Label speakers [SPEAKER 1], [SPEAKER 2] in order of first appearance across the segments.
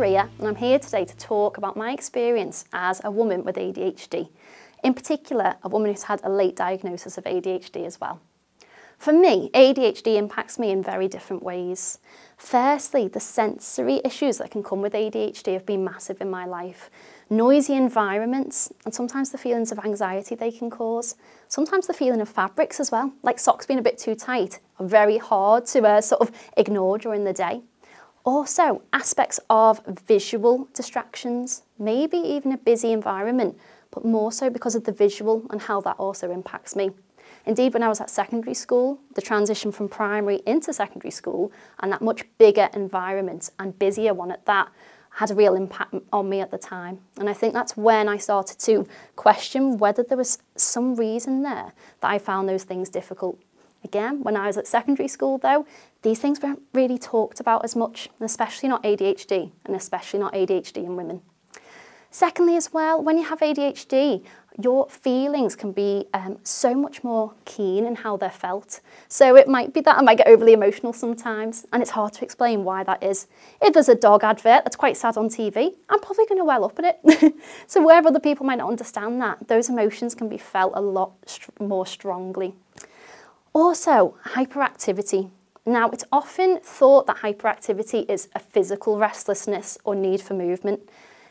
[SPEAKER 1] Maria and I'm here today to talk about my experience as a woman with ADHD. In particular, a woman who's had a late diagnosis of ADHD as well. For me, ADHD impacts me in very different ways. Firstly, the sensory issues that can come with ADHD have been massive in my life. Noisy environments and sometimes the feelings of anxiety they can cause. Sometimes the feeling of fabrics as well, like socks being a bit too tight, are very hard to uh, sort of ignore during the day. Also, aspects of visual distractions, maybe even a busy environment, but more so because of the visual and how that also impacts me. Indeed, when I was at secondary school, the transition from primary into secondary school and that much bigger environment and busier one at that had a real impact on me at the time. And I think that's when I started to question whether there was some reason there that I found those things difficult. Again, when I was at secondary school though, these things weren't really talked about as much, especially not ADHD, and especially not ADHD in women. Secondly as well, when you have ADHD, your feelings can be um, so much more keen in how they're felt. So it might be that I might get overly emotional sometimes, and it's hard to explain why that is. If there's a dog advert that's quite sad on TV, I'm probably going to well up at it. so where other people might not understand that, those emotions can be felt a lot st more strongly. Also, hyperactivity. Now, it's often thought that hyperactivity is a physical restlessness or need for movement.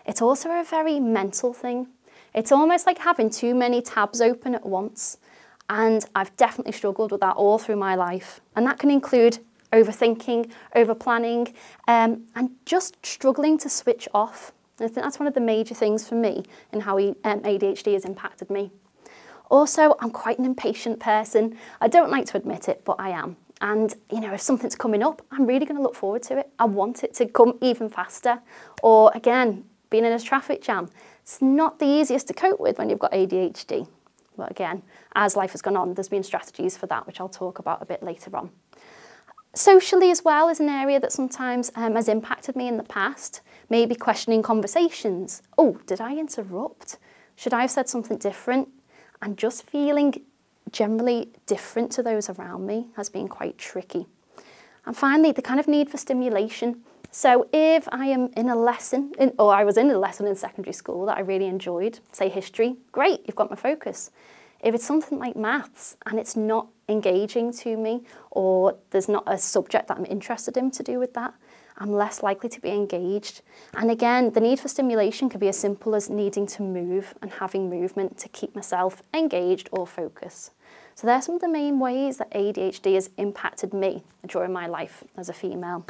[SPEAKER 1] It's also a very mental thing. It's almost like having too many tabs open at once. And I've definitely struggled with that all through my life. And that can include overthinking, overplanning, um, and just struggling to switch off. And I think that's one of the major things for me in how um, ADHD has impacted me. Also, I'm quite an impatient person. I don't like to admit it, but I am. And, you know, if something's coming up, I'm really going to look forward to it. I want it to come even faster. Or, again, being in a traffic jam. It's not the easiest to cope with when you've got ADHD. But again, as life has gone on, there's been strategies for that, which I'll talk about a bit later on. Socially as well is an area that sometimes um, has impacted me in the past. Maybe questioning conversations. Oh, did I interrupt? Should I have said something different? And just feeling generally different to those around me has been quite tricky. And finally, the kind of need for stimulation. So if I am in a lesson, in, or I was in a lesson in secondary school that I really enjoyed, say history, great, you've got my focus. If it's something like maths and it's not engaging to me, or there's not a subject that I'm interested in to do with that, I'm less likely to be engaged. And again, the need for stimulation can be as simple as needing to move and having movement to keep myself engaged or focused. So there are some of the main ways that ADHD has impacted me during my life as a female.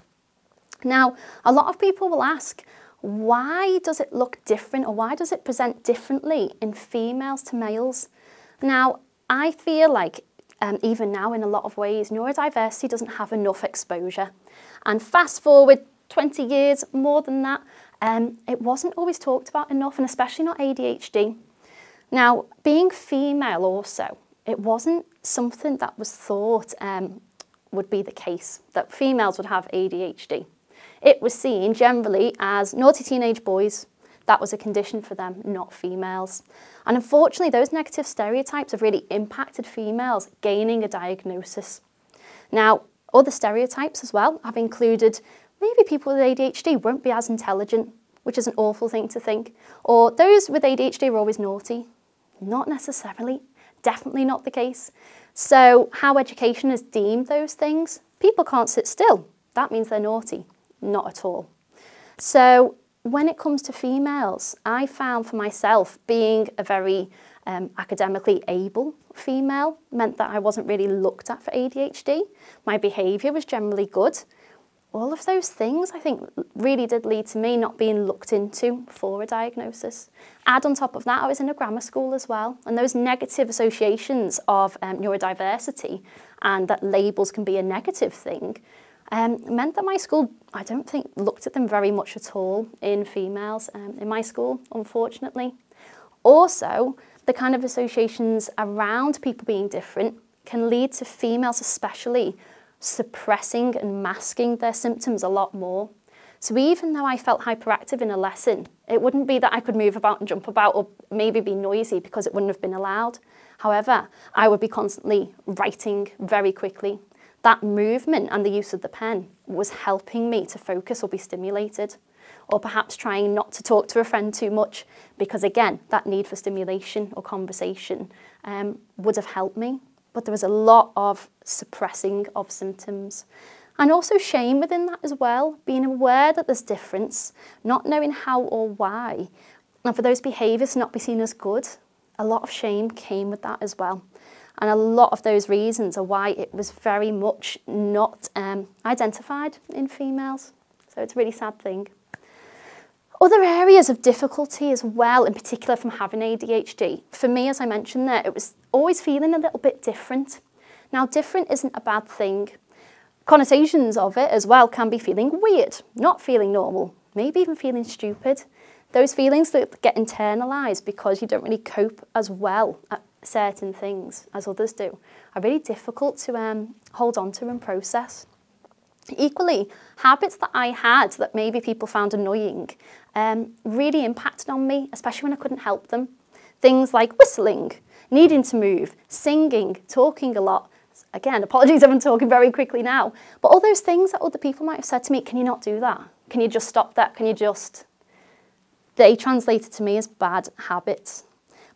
[SPEAKER 1] Now, a lot of people will ask, why does it look different or why does it present differently in females to males? Now, I feel like um, even now in a lot of ways, neurodiversity doesn't have enough exposure. And fast forward 20 years, more than that, um, it wasn't always talked about enough, and especially not ADHD. Now, being female also, it wasn't something that was thought um, would be the case, that females would have ADHD. It was seen generally as naughty teenage boys. That was a condition for them, not females. And unfortunately, those negative stereotypes have really impacted females gaining a diagnosis. Now, other stereotypes as well have included maybe people with ADHD won't be as intelligent, which is an awful thing to think, or those with ADHD are always naughty. Not necessarily, definitely not the case. So how education has deemed those things, people can't sit still. That means they're naughty. Not at all. So when it comes to females, I found for myself being a very um, academically able female meant that I wasn't really looked at for ADHD. My behaviour was generally good. All of those things, I think, really did lead to me not being looked into for a diagnosis. Add on top of that, I was in a grammar school as well, and those negative associations of um, neurodiversity and that labels can be a negative thing um, meant that my school, I don't think, looked at them very much at all in females um, in my school, unfortunately. Also, the kind of associations around people being different can lead to females especially suppressing and masking their symptoms a lot more. So even though I felt hyperactive in a lesson, it wouldn't be that I could move about and jump about or maybe be noisy because it wouldn't have been allowed. However, I would be constantly writing very quickly that movement and the use of the pen was helping me to focus or be stimulated. or perhaps trying not to talk to a friend too much because again, that need for stimulation or conversation um, would have helped me. But there was a lot of suppressing of symptoms. And also shame within that as well, being aware that there's difference, not knowing how or why, and for those behaviours not be seen as good, a lot of shame came with that as well. And a lot of those reasons are why it was very much not um, identified in females. So it's a really sad thing. Other areas of difficulty as well, in particular from having ADHD, for me, as I mentioned there, it was always feeling a little bit different. Now, different isn't a bad thing. Connotations of it as well can be feeling weird, not feeling normal, maybe even feeling stupid. Those feelings that get internalised because you don't really cope as well at certain things as others do are really difficult to um, hold on to and process. Equally, habits that I had that maybe people found annoying um, really impacted on me, especially when I couldn't help them. Things like whistling, needing to move, singing, talking a lot. Again, apologies if I'm talking very quickly now, but all those things that other people might have said to me, can you not do that? Can you just stop that? Can you just... They translated to me as bad habits.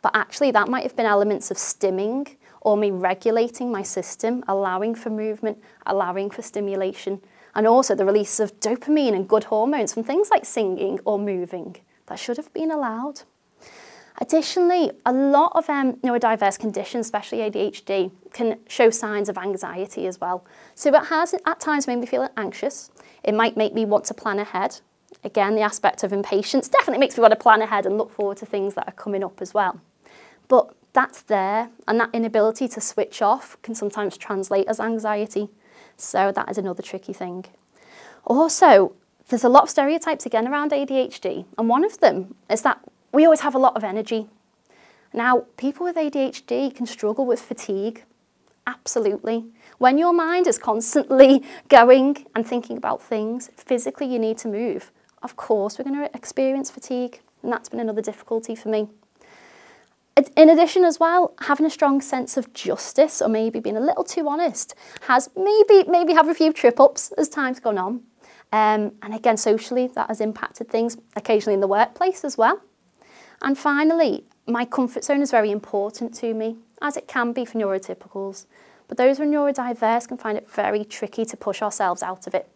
[SPEAKER 1] But actually that might have been elements of stimming or me regulating my system, allowing for movement, allowing for stimulation, and also the release of dopamine and good hormones from things like singing or moving that should have been allowed. Additionally, a lot of um, neurodiverse conditions, especially ADHD, can show signs of anxiety as well. So it has at times made me feel anxious. It might make me want to plan ahead. Again, the aspect of impatience definitely makes me want to plan ahead and look forward to things that are coming up as well. But that's there, and that inability to switch off can sometimes translate as anxiety. So that is another tricky thing. Also, there's a lot of stereotypes again around ADHD, and one of them is that we always have a lot of energy. Now, people with ADHD can struggle with fatigue. Absolutely. When your mind is constantly going and thinking about things, physically you need to move. Of course, we're going to experience fatigue, and that's been another difficulty for me. In addition as well, having a strong sense of justice or maybe being a little too honest has maybe, maybe have a few trip-ups as time's gone on. Um, and again, socially, that has impacted things, occasionally in the workplace as well. And finally, my comfort zone is very important to me, as it can be for neurotypicals. But those who are neurodiverse can find it very tricky to push ourselves out of it.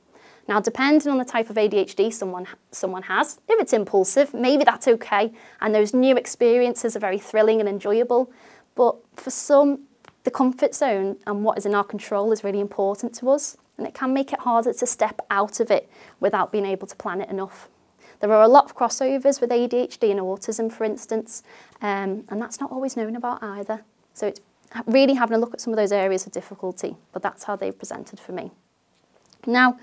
[SPEAKER 1] Now, depending on the type of ADHD someone, someone has, if it's impulsive, maybe that's okay, and those new experiences are very thrilling and enjoyable. But for some, the comfort zone and what is in our control is really important to us, and it can make it harder to step out of it without being able to plan it enough. There are a lot of crossovers with ADHD and autism, for instance, um, and that's not always known about either. So it's really having a look at some of those areas of difficulty, but that's how they've presented for me. Now,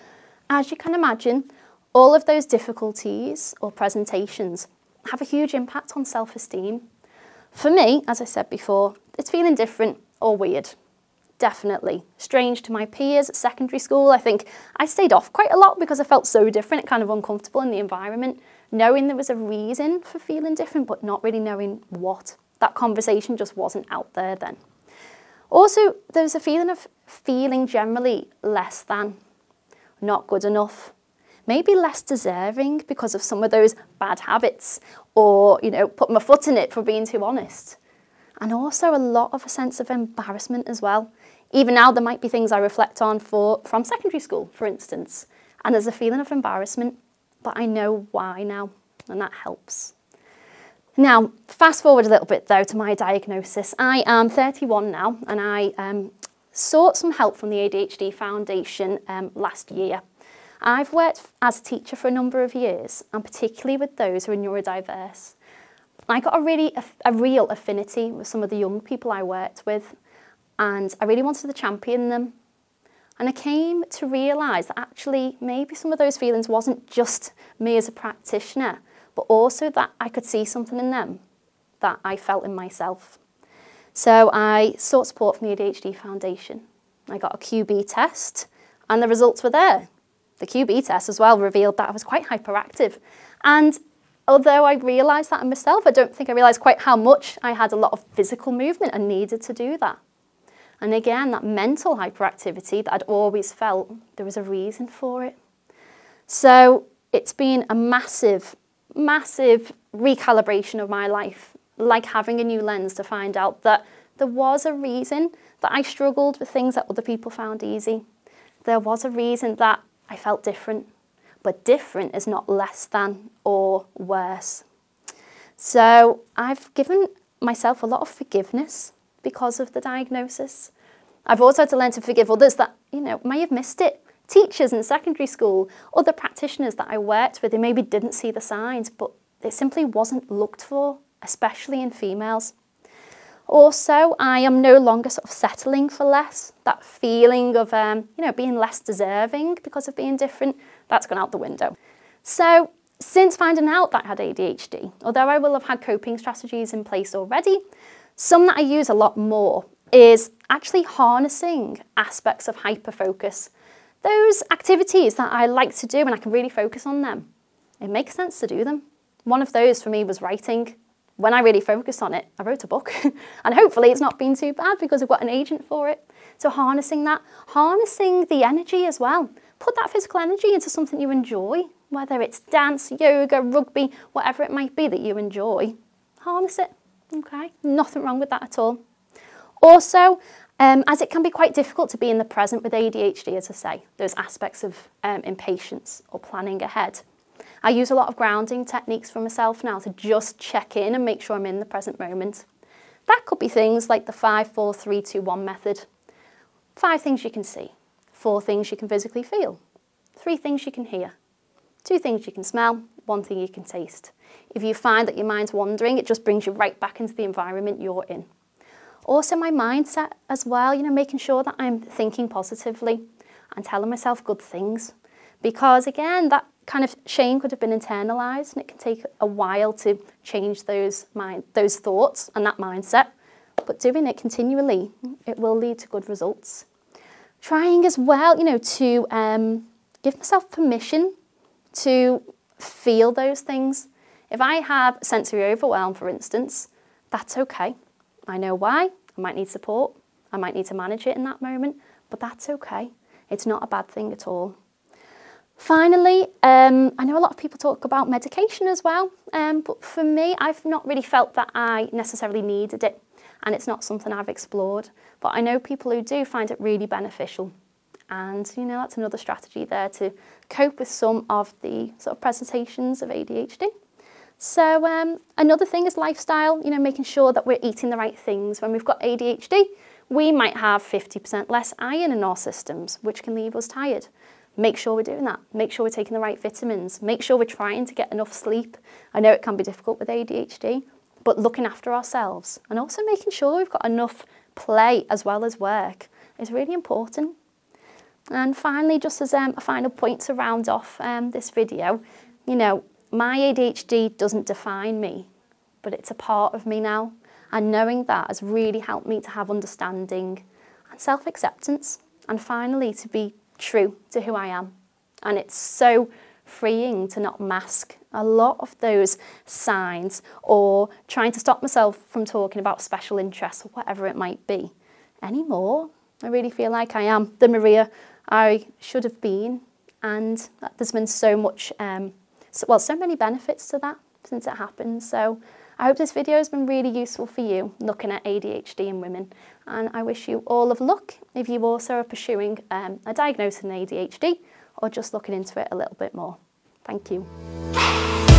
[SPEAKER 1] as you can imagine, all of those difficulties or presentations have a huge impact on self-esteem. For me, as I said before, it's feeling different or weird. Definitely. Strange to my peers at secondary school. I think I stayed off quite a lot because I felt so different, kind of uncomfortable in the environment, knowing there was a reason for feeling different, but not really knowing what. That conversation just wasn't out there then. Also, there was a feeling of feeling generally less than not good enough, maybe less deserving because of some of those bad habits or, you know, put my foot in it for being too honest. And also a lot of a sense of embarrassment as well. Even now, there might be things I reflect on for, from secondary school, for instance, and there's a feeling of embarrassment, but I know why now, and that helps. Now, fast forward a little bit though to my diagnosis. I am 31 now, and I um, sought some help from the ADHD Foundation um, last year. I've worked as a teacher for a number of years, and particularly with those who are neurodiverse. I got a really a, real affinity with some of the young people I worked with, and I really wanted to champion them. And I came to realise that actually maybe some of those feelings wasn't just me as a practitioner, but also that I could see something in them that I felt in myself. So I sought support from the ADHD Foundation. I got a QB test and the results were there. The QB test as well revealed that I was quite hyperactive. And although I realised that in myself, I don't think I realised quite how much I had a lot of physical movement and needed to do that. And again, that mental hyperactivity that I'd always felt, there was a reason for it. So it's been a massive, massive recalibration of my life, like having a new lens to find out that there was a reason that I struggled with things that other people found easy. There was a reason that I felt different, but different is not less than or worse. So I've given myself a lot of forgiveness because of the diagnosis. I've also had to learn to forgive others that, you know, may have missed it. Teachers in secondary school, other practitioners that I worked with who maybe didn't see the signs, but it simply wasn't looked for, especially in females. Also, I am no longer sort of settling for less. That feeling of, um, you know, being less deserving because of being different, that's gone out the window. So since finding out that I had ADHD, although I will have had coping strategies in place already, some that I use a lot more is actually harnessing aspects of hyperfocus. Those activities that I like to do and I can really focus on them. It makes sense to do them. One of those for me was writing. When I really focused on it, I wrote a book. and hopefully it's not been too bad because I've got an agent for it. So harnessing that, harnessing the energy as well. Put that physical energy into something you enjoy, whether it's dance, yoga, rugby, whatever it might be that you enjoy. Harness it, okay? Nothing wrong with that at all. Also, um, as it can be quite difficult to be in the present with ADHD, as I say, those aspects of um, impatience or planning ahead. I use a lot of grounding techniques for myself now to just check in and make sure I'm in the present moment. That could be things like the 5, 4, 3, 2, 1 method. Five things you can see, four things you can physically feel, three things you can hear, two things you can smell, one thing you can taste. If you find that your mind's wandering, it just brings you right back into the environment you're in. Also my mindset as well, you know, making sure that I'm thinking positively and telling myself good things. Because again, that kind of shame could have been internalized and it can take a while to change those mind those thoughts and that mindset. But doing it continually it will lead to good results. Trying as well you know to um, give myself permission to feel those things. If i have sensory overwhelm for instance that's okay. I know why. I might need support. I might need to manage it in that moment but that's okay. It's not a bad thing at all Finally, um, I know a lot of people talk about medication as well, um, but for me, I've not really felt that I necessarily needed it, and it's not something I've explored. But I know people who do find it really beneficial, and you know that's another strategy there to cope with some of the sort of presentations of ADHD. So um, another thing is lifestyle, you know, making sure that we're eating the right things. When we've got ADHD, we might have 50% less iron in our systems, which can leave us tired. Make sure we're doing that. Make sure we're taking the right vitamins. Make sure we're trying to get enough sleep. I know it can be difficult with ADHD, but looking after ourselves and also making sure we've got enough play as well as work is really important. And finally, just as um, a final point to round off um, this video, you know, my ADHD doesn't define me, but it's a part of me now. And knowing that has really helped me to have understanding and self-acceptance and finally to be true to who I am. And it's so freeing to not mask a lot of those signs or trying to stop myself from talking about special interests or whatever it might be anymore. I really feel like I am the Maria I should have been and there's been so much, um, so, well, so many benefits to that since it happened. So I hope this video has been really useful for you looking at ADHD in women and I wish you all of luck if you also are pursuing um, a diagnosis in ADHD or just looking into it a little bit more. Thank you.